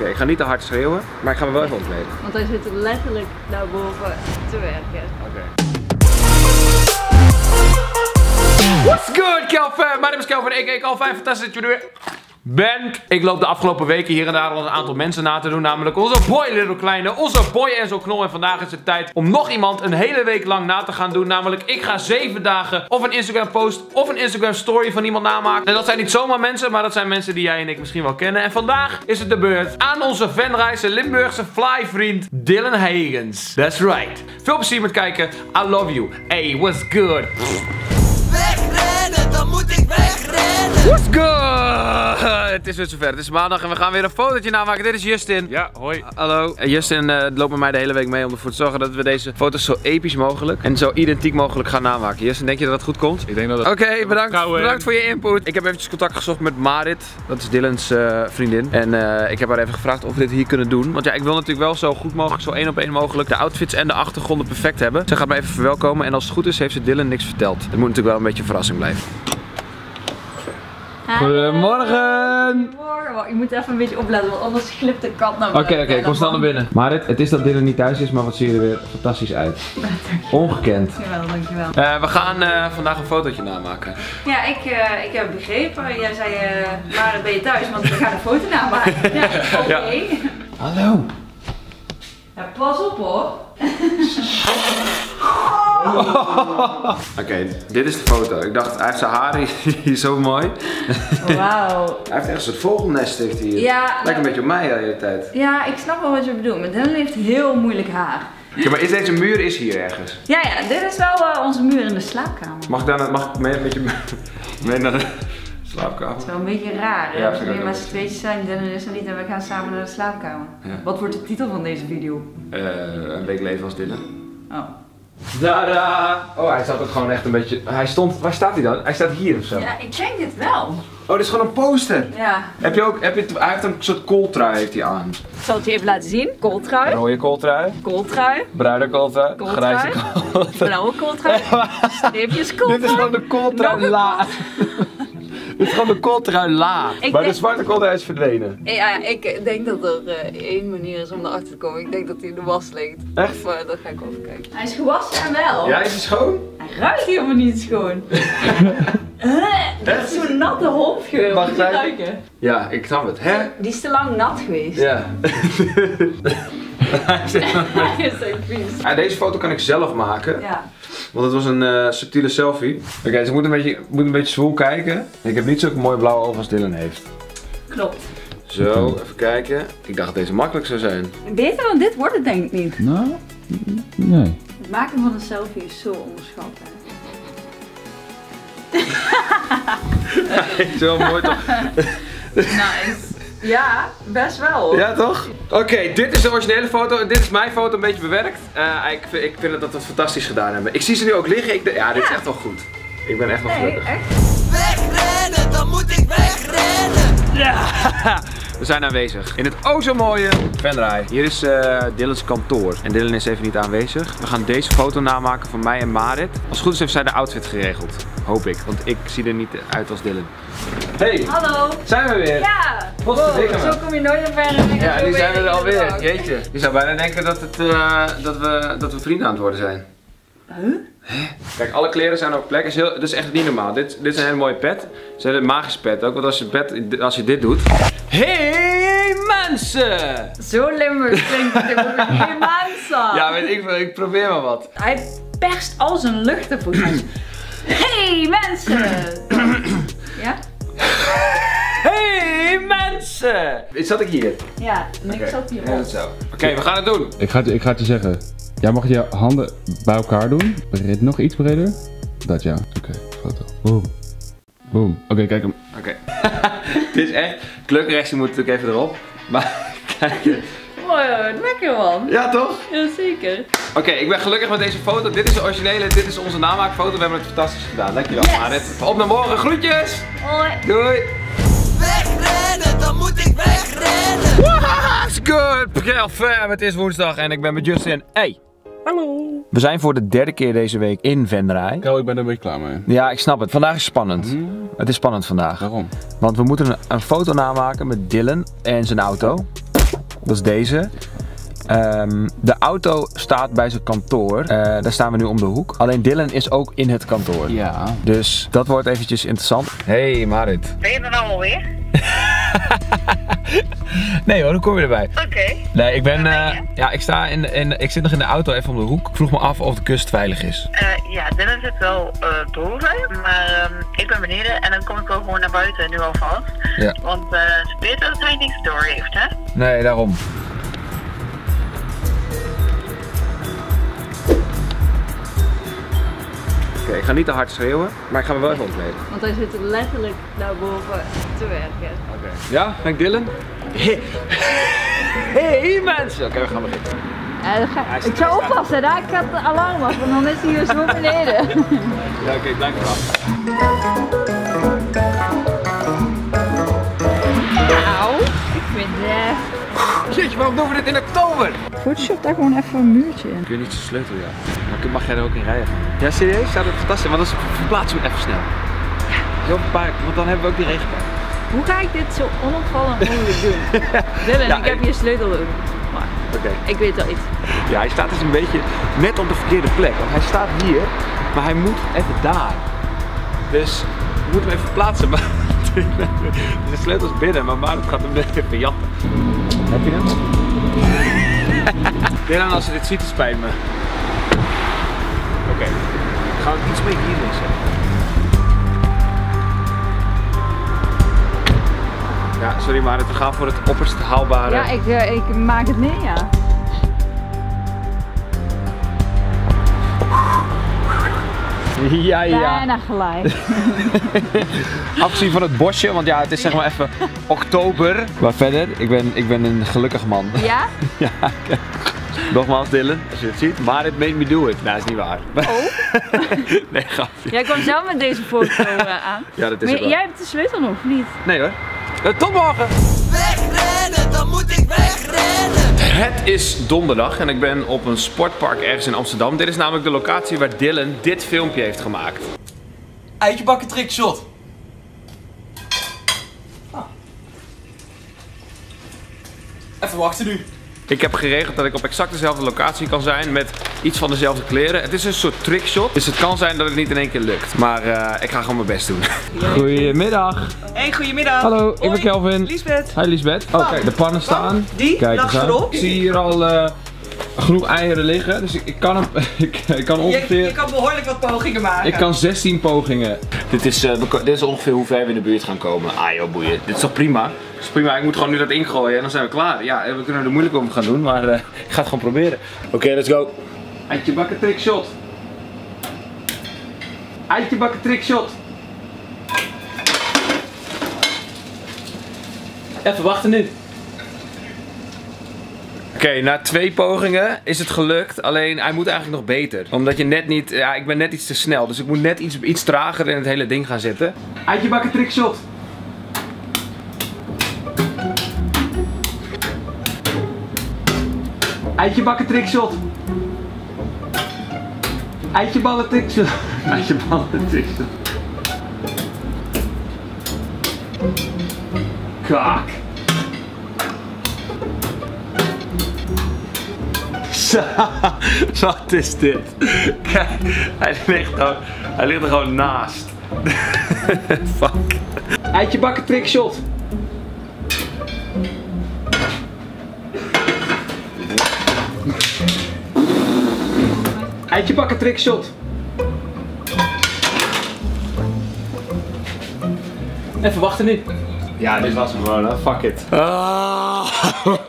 Oké, ik ga niet te hard schreeuwen, maar ik ga me wel even omkleden. Want hij zit letterlijk daarboven te werken. Oké. What's good, Kelvin? Mijn naam is Kelvin, ik al vijf fantastisch dat jullie weer bent. Ik loop de afgelopen weken hier en daar al een aantal mensen na te doen. Namelijk onze boy Little Kleine, onze boy Enzo Knol. En vandaag is het tijd om nog iemand een hele week lang na te gaan doen. Namelijk ik ga zeven dagen of een Instagram post of een Instagram story van iemand namaken. En dat zijn niet zomaar mensen, maar dat zijn mensen die jij en ik misschien wel kennen. En vandaag is het de beurt aan onze fanreizen Limburgse fly vriend Dylan Hagens. That's right. Veel plezier met kijken. I love you. Hey, what's good? Wegrennen, dan moet ik wegrennen. What's good? Het is weer zover. Het is maandag en we gaan weer een fotootje namaken. Dit is Justin. Ja, hoi. Hallo. Eh, Justin eh, loopt met mij de hele week mee om ervoor te zorgen dat we deze foto's zo episch mogelijk en zo identiek mogelijk gaan namaken. Justin, denk je dat het goed komt? Ik denk dat het... Oké, bedankt, bedankt voor je input. Ik heb eventjes contact gezocht met Marit. Dat is Dylan's eh, vriendin. En ik heb haar even gevraagd of we dit hier kunnen doen. Want ja, ik wil natuurlijk wel zo goed mogelijk, zo één op één mogelijk de outfits en de achtergronden perfect hebben. Ze gaat me even verwelkomen en als het goed is heeft ze Dylan niks verteld. Het moet natuurlijk wel een beetje een verrassing blijven. Goedemorgen! Goedemorgen. Je moet even een beetje opletten, want anders glipt de kat naar Oké, oké, kom snel naar binnen. Marit, het is dat Dylan niet thuis is, maar wat zie je er weer fantastisch uit. Ongekend. Dankjewel, dankjewel. Eh, we gaan eh, vandaag een fotootje namaken. Ja, ik, eh, ik heb begrepen. Jij zei, maar ben je thuis, want we gaan een foto namaken. Ja, oké. Ja. Hallo. Ja, pas op hoor. Oké, dit is de foto. Ik dacht, hij heeft zijn haar hier zo mooi. Wauw. Hij heeft echt een soort vogelnest heeft hier. Ja, Lijkt nou- een beetje op mij de hele tijd. Ja, ik snap wel wat je bedoelt. Maar Dylan heeft heel moeilijk haar. Oké, maar is deze muur is hier ergens? Ja, ja, dit is wel eh, onze muur in de slaapkamer. Mag ik, dan, mag ik mee met je mee naar de slaapkamer? Het is wel een beetje raar. Ja, hè? Als we met z'n tweetjes zijn, Dylan is er niet en we gaan samen naar de slaapkamer. Ja. Wat wordt de titel van deze video? Eh, een week leven als Dylan. Oh. Tada! Oh, hij zat ook gewoon echt een beetje... Hij stond... Waar staat hij dan? Hij staat hier of zo. Ja, ik denk dit wel. Oh, dit is gewoon een poster. Ja. Heb je ook... Heb je, hij heeft een soort kooltrui heeft hij aan. Ik zal het je even laten zien. Kooltrui. Rode kooltrui. Kooltrui. Bruine kooltrui. Kooltrui. Grijze kooltrui. Blauwe kooltrui. Streepjes kooltrui. Dit is gewoon de kooltrui Nog een la. Dit is gewoon de kooltrui la. Ik Maar de zwarte kooltrui is verdwenen. Ja, ik denk dat er eh, één manier is om erachter te komen. Ik denk dat hij in de was ligt. Echt? Of eh, dat ga ik even kijken. Hij is gewassen en wel. Ja, is hij schoon? Hij ruikt helemaal niet schoon. Dat is zo'n natte hoofdgeur. Mag ik ruiken? Ja, ik snap het. Hè? Die is te lang nat geweest. Ja. Hij is echt vies. Deze foto kan ik zelf maken, Ja. Want het was een eh, subtiele selfie. Oké, ze moet een beetje, moet een beetje zwoel kijken. Ik heb niet zulke mooie blauwe ogen als Dylan heeft. Klopt. Zo, even kijken. Ik dacht dat deze makkelijk zou zijn. Beter dan dit wordt het denk ik niet. Nou, nee. Het maken van een selfie is zo onderschat. Hè? Is wel mooi toch? Nice. Ja, best wel. Ja, toch? Oké, dit is de originele foto en dit is mijn foto een beetje bewerkt. Eh, ik, vind- ik vind dat we het fantastisch gedaan hebben. Ik zie ze nu ook liggen. Ik, ja, dit is echt wel goed. Ik ben echt wel Nee, gelukkig. echt. Wegrennen, dan moet ik wegrennen. We zijn aanwezig in het o zo mooie Venray. Hier is eh Dylan's kantoor. En Dylan is even niet aanwezig. We gaan deze foto namaken van mij en Marit. Als het goed is heeft zij de outfit geregeld. Hoop ik, want ik zie er niet uit als Dylan. Hey, Hallo. zijn we weer? Ja. Wow, zo kom je nooit ver Ja, nu zijn we er alweer. Jeetje. Je zou bijna denken dat, het, eh, dat, we, dat we vrienden aan het worden zijn. Huh? Kijk, alle kleren zijn op plek. Is heel, is echt niet normaal. Dit, dit is een hele mooie pet. Het is een magische pet ook. Want als je, pet, als je dit doet. Hey mensen! Zo Limburg klinkt het. Hey mensen. Ja, weet ik veel. Ik probeer maar wat. Hij perst al zijn mij. Hey mensen. ja? Hey mensen! Zat ik hier? Ja, niks Oké, zat zo. Oké, we gaan het doen. Ik ga, het- ik ga het je zeggen. Jij mag je handen bij elkaar doen. Breed, nog iets breder. Dat ja. Oké, foto. Boom. Boom. Oké, kijk hem. Oké. Dit is echt. Kleurenreactie moet natuurlijk even erop. Maar kijk. Wow, lekker man. Ja, toch? Jazeker. Oké, ik ben gelukkig met deze foto. Dit is de originele, dit is onze namaakfoto. We hebben het fantastisch gedaan. Dankjewel, Yes. Marit. Op naar morgen. Groetjes! Hoi. Doei! Wegrennen, dan moet ik wegrennen. What's good, Pkel fam? Het is woensdag en ik ben met Justin. Hey! Hallo! We zijn voor de derde keer deze week in Venray. Kel, ik ben er een beetje klaar mee. Ja, ik snap het. Vandaag is spannend. Het is spannend vandaag. Waarom? Want we moeten een, een foto namaken met Dylan en zijn auto. Dat is deze. Ehm, de auto staat bij zijn kantoor. Eh, daar staan we nu om de hoek. Alleen Dylan is ook in het kantoor. Ja. Dus dat wordt eventjes interessant. Hey Marit. Ben je er nou alweer? Nee hoor, hoe kom je erbij? Oké. Nee, ik ben, eh, ben je? ja, ik sta in, in, ik zit nog in de auto even om de hoek. Ik vroeg me af of de kust veilig is. Eh, ja, Dylan zit wel eh boven, maar ehm, ik ben beneden en dan kom ik wel gewoon naar buiten nu alvast. Ja. Want eh ze weten dat hij niks door heeft, hè? Nee, daarom. Oké, ik ga niet te hard schreeuwen, maar ik ga me wel even omkleden. Want hij zit letterlijk daarboven te werken. Oké. Ja, ben ik Dylan? Hey, hey mensen! Oké, we gaan beginnen. Ja, ga- Hij is- ik zou oppassen, daar gaat de alarm af, want dan is hij hier zo beneden. Ja, oké, eraf. Nou, ik vind eh Jeetje, waarom doen we dit in oktober? Photoshop daar gewoon even een muurtje in. Kun je niet zijn sleutel, ja. Maar mag jij er ook in rijden? Ja, serieus? Zou dat fantastisch Want dan verplaatsen we hem even snel. Zo een paar, want dan hebben we ook die regenpijp. Hoe ga ik dit zo onopvallend mogelijk doen? Dylan, Ja, ik heb je sleutel ook. Maar Oké. ik weet wel iets. Ja, hij staat dus een beetje net op de verkeerde plek. Want hij staat hier, maar hij moet even daar. Dus we moeten hem even plaatsen. Maar de sleutel is binnen, maar Maarten gaat hem net even jatten. Heb je hem? Dylan, als je dit ziet, spijt me. Oké, ik ga iets meer hier neerzetten. Ja, sorry Maarten, we gaan voor het opperst haalbare. Ja, ik, eh, ik maak het mee, ja. ja, ja. Bijna gelijk. Afgezien van het bosje, want ja, het is zeg maar even oktober. Maar verder, ik ben, ik ben een gelukkig man. Ja? ja, oké. Nogmaals Dylan, als je het ziet. Maar it made me do it. Nou, dat is niet waar. Oh? nee, grapje. Jij kwam zelf met deze foto eh, aan. Ja, dat is Maar het wel. jij hebt de sleutel nog, of niet? Nee hoor. Eh, tot morgen! Wegrennen, dan moet ik wegrennen. Het is donderdag en ik ben op een sportpark ergens in Amsterdam. Dit is namelijk de locatie waar Dylan dit filmpje heeft gemaakt. Eitje bakken trickshot. Ah. Even wachten nu. Ik heb geregeld dat ik op exact dezelfde locatie kan zijn met iets van dezelfde kleren. Het is een soort trickshot, dus het kan zijn dat het niet in één keer lukt. Maar eh, ik ga gewoon mijn best doen. Goedemiddag. Hey, goedemiddag. Hallo, ik ben Kelvin. Lisbeth. Hi Lisbeth. Oh kijk, de pannen staan. Die Kijk lag erop. Ik zie hier al eh, genoeg eieren liggen, dus ik, ik kan hem, ik, ik kan ongeveer... je kan behoorlijk wat pogingen maken. Ik kan 16 pogingen. Dit is, eh, dit is ongeveer hoe ver we in de buurt gaan komen. Ah joh, boeien. Dit is toch prima? Dit is prima. Ik moet gewoon nu dat ingooien en dan zijn we klaar. Ja, eh, we kunnen er moeilijk over gaan doen, maar eh, ik ga het gewoon proberen. Oké, let's go. Eitje bakken trickshot. Eitje bakken trickshot. Even wachten nu. Oké, na twee pogingen is het gelukt. Alleen hij moet eigenlijk nog beter. Omdat je net niet. Ja, ik ben net iets te snel. Dus ik moet net iets, iets trager in het hele ding gaan zitten. Eitje bakken trickshot. Eitje bakken trickshot. Eitje ballen trickshot. Eitje ballen trickshot. Kaak. Zo, wat is dit? Kijk, hij ligt, gewoon, hij ligt er gewoon naast. Fuck. Eitje bakken trickshot. Eitje bakken trickshot. Even wachten nu. Ja, dit was hem gewoon, hè. Fuck it. Ah.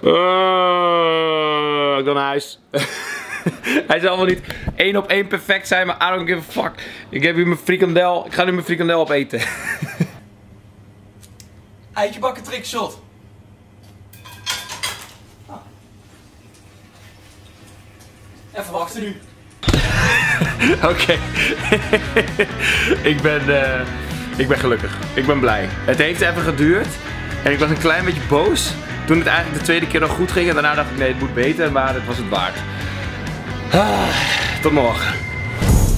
Ik ga naar huis. Hij zal allemaal niet één op één perfect zijn, maar I don't give a fuck. Ik heb hier mijn frikandel. Ik ga nu mijn frikandel opeten. Eitje bakken trickshot. Ah. Even wachten nu. Oké. ik ben, eh, ik ben gelukkig. Ik ben blij. Het heeft even geduurd. En ik was een klein beetje boos. Toen het eigenlijk de tweede keer nog goed ging. En daarna dacht ik, nee, het moet beter. Maar het was het waard. Ah, tot morgen.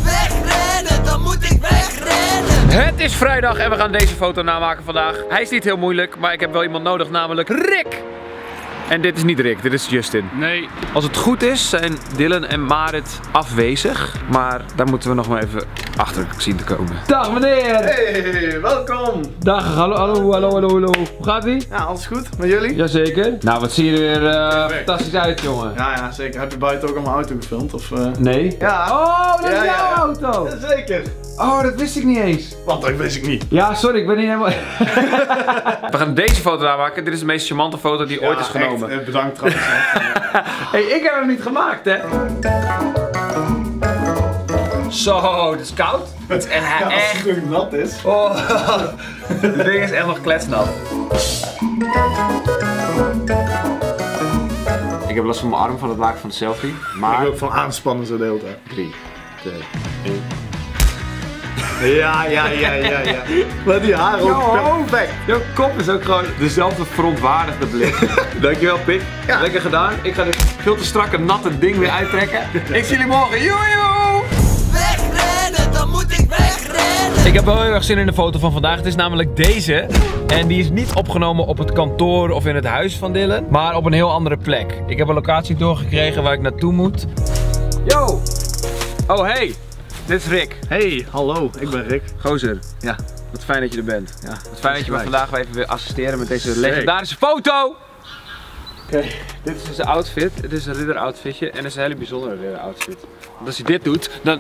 Wegrennen, dan moet ik wegrennen. Het is vrijdag en we gaan deze foto namaken vandaag. Hij is niet heel moeilijk, maar ik heb wel iemand nodig, namelijk Rick. En dit is niet Rick, dit is Justin. Nee. Als het goed is, zijn Dylan en Marit afwezig. Maar daar moeten we nog maar even achter zien te komen. Dag meneer! Hey, welkom! Dag, hallo, hallo, hallo, hallo, hallo. Hoe gaat ie? Ja, alles goed met jullie? Jazeker. Nou, wat zie je er weer eh, fantastisch uit, jongen. Ja, ja, zeker. Heb je buiten ook al mijn auto gefilmd? Of, eh? Nee? Ja. Oh, dat is Ja, jouw ja. auto! Zeker. Oh, dat wist ik niet eens. Want dat wist ik niet. Ja, sorry, ik ben niet helemaal... we gaan deze foto aanmaken. Dit is de meest charmante foto die ooit is genomen. echt, eh, bedankt trouwens. hey, ik heb hem niet gemaakt, hè? Zo, het is koud. Het is echt, Ja, als het nat is. Oh, dit ding is echt nog kletsnat. Ik heb last van mijn arm van het maken van de selfie. Ik Maar. ben ook van aanspannen zo de hele tijd. 3, 2, Ja, ja, ja, ja, ja. Maar die haar ook Yo. perfect. Jouw kop is ook gewoon dezelfde verontwaardigde blik. Dankjewel, Pik. Lekker gedaan. Ik ga dit veel te strakke, natte ding weer uittrekken. Ik zie jullie morgen. Joejoe! Wegrennen, dan moet ik wegrennen. Ik heb wel heel erg zin in de foto van vandaag. Het is namelijk deze. En die is niet opgenomen op het kantoor of in het huis van Dylan. Maar op een heel andere plek. Ik heb een locatie doorgekregen waar ik naartoe moet. Yo! Oh, hey! Dit is Rick. Hey, hallo, ik ben Rick. Gozer. Ja. Wat fijn dat je er bent. Ja, Wat fijn dat je me vandaag weer even wil assisteren met deze legendarische foto! Oké, dit is dus de outfit. Het is een ridder outfitje en het is een hele bijzondere ridder outfit. Want als je dit doet, dan...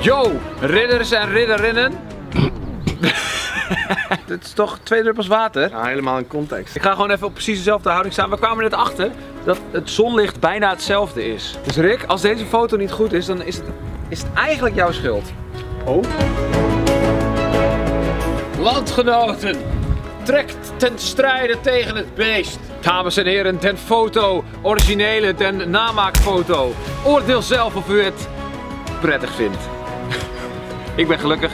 Yo! Ridders en ridderinnen. dit is toch twee druppels water? Ja, helemaal in context. Ik ga gewoon even op precies dezelfde houding staan. We kwamen net achter dat het zonlicht bijna hetzelfde is. Dus Rick, als deze foto niet goed is, dan is het, is het eigenlijk jouw schuld. Oh? Landgenoten, trekt ten strijde tegen het beest. Dames en heren, ten foto, originele, ten namaakfoto. Oordeel zelf of u het prettig vindt. Ik ben gelukkig.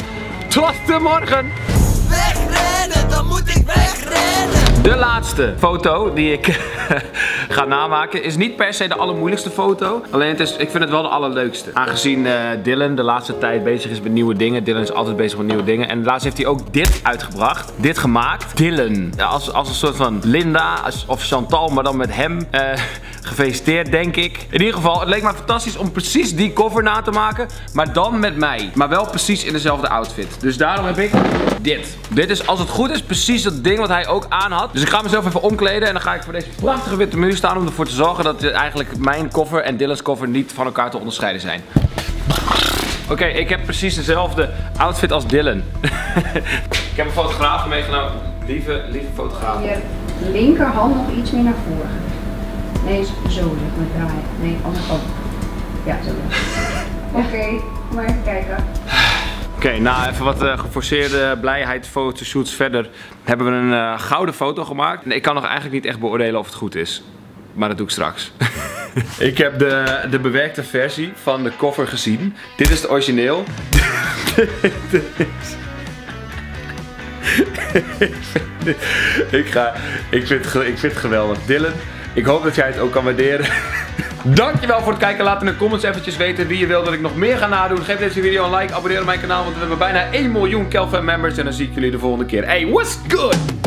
Tot de morgen! Wegrennen, dan moet ik wegrennen. De laatste foto die ik ga namaken is niet per se de allermoeilijkste foto. Alleen het is, ik vind het wel de allerleukste. Aangezien eh, Dylan de laatste tijd bezig is met nieuwe dingen. Dylan is altijd bezig met nieuwe dingen. En laatst heeft hij ook dit uitgebracht. Dit gemaakt. Dylan. Ja, als, als een soort van Linda of Chantal, maar dan met hem. eh, gefeliciteerd, denk ik. In ieder geval, het leek me fantastisch om precies die cover na te maken. Maar dan met mij. Maar wel precies in dezelfde outfit. Dus daarom heb ik dit. Dit is, als het goed is, precies het ding wat hij ook aan had. Dus ik ga mezelf even omkleden. En dan ga ik voor deze prachtige witte muur staan. Om ervoor te zorgen dat dit eigenlijk mijn cover en Dylan's cover niet van elkaar te onderscheiden zijn. Oké, ik heb precies dezelfde outfit als Dylan. ik heb een fotograaf meegenomen. Lieve, lieve fotograaf. Je linkerhand nog iets meer naar voren. Nee, zo zeg maar draaien. Nee, andere kant. Ja, zo. Oké, maar even kijken. Oké, na even wat eh, geforceerde blijheid fotoshoots verder hebben we een eh, gouden foto gemaakt. Ik kan nog eigenlijk niet echt beoordelen of het goed is. Maar dat doe ik straks. ik heb de, de bewerkte versie van de cover gezien. Dit is het origineel. ik, ga, ik, vind ik vind het geweldig. Dylan, ik hoop dat jij het ook kan waarderen. Dankjewel voor het kijken. Laat in de comments eventjes weten wie je wil dat ik nog meer ga nadoen. Geef deze video een like, abonneer op mijn kanaal, want we hebben bijna 1 miljoen Kelvin members. En dan zie ik jullie de volgende keer. Hey, what's good?